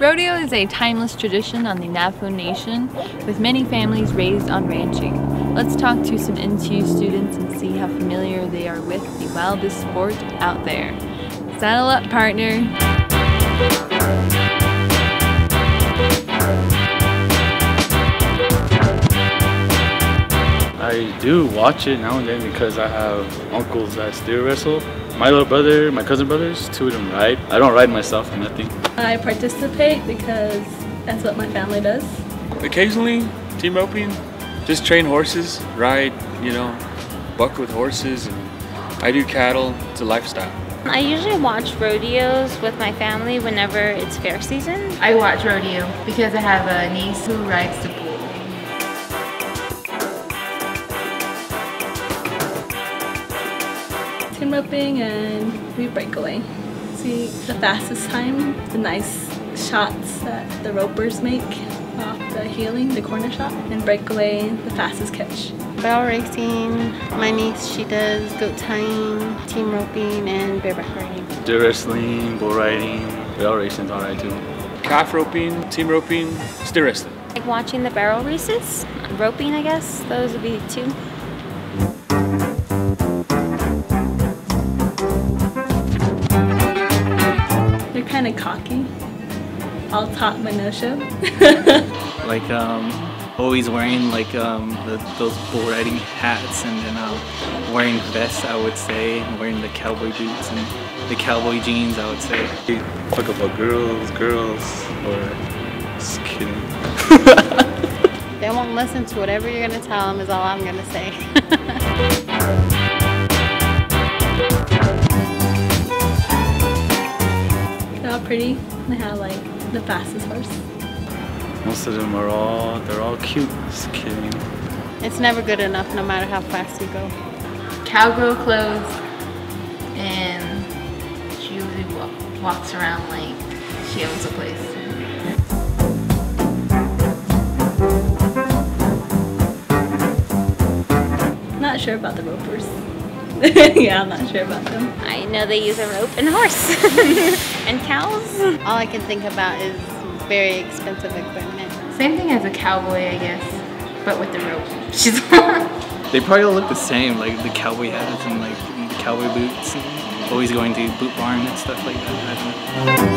Rodeo is a timeless tradition on the Navajo Nation with many families raised on ranching. Let's talk to some NTU students and see how familiar they are with the wildest sport out there. Saddle up, partner! Do watch it now and then because I have uncles that steer wrestle my little brother, my cousin brothers, two of them ride. I don't ride myself or nothing. I participate because that's what my family does. Occasionally, team roping, just train horses, ride, you know, buck with horses, and I do cattle. It's a lifestyle. I usually watch rodeos with my family whenever it's fair season. I watch rodeo because I have a niece who rides the bull. Team roping and we breakaway. See the fastest time, the nice shots that the ropers make off the heeling, the corner shot, and breakaway, the fastest catch. Barrel racing, my niece, she does goat tying, team roping, and bareback riding. Deer wrestling, bull riding, barrel racing, racing's alright too. Calf roping, team roping, steer wrestling. Like watching the barrel races, roping I guess, those would be the two. Kind of cocky. All talk but no show. like um, always wearing like um, the, those bull riding hats and then um, wearing vests I would say, wearing the cowboy boots and the cowboy jeans I would say. Talk about girls, girls, or just kidding. they won't listen to whatever you're gonna tell them is all I'm gonna say. pretty. They have like the fastest horse. Most of them are all, they're all cute. Just kidding. It's never good enough no matter how fast you go. Cowgirl clothes and she usually wa walks around like she owns a place. Not sure about the ropers. yeah, I'm not sure about them. I know they use a rope and horse and cows. All I can think about is very expensive equipment. Same thing as a cowboy, I guess, but with the rope. She's They probably all look the same, like the cowboy hats and like the cowboy boots. And always going to boot barn and stuff like that.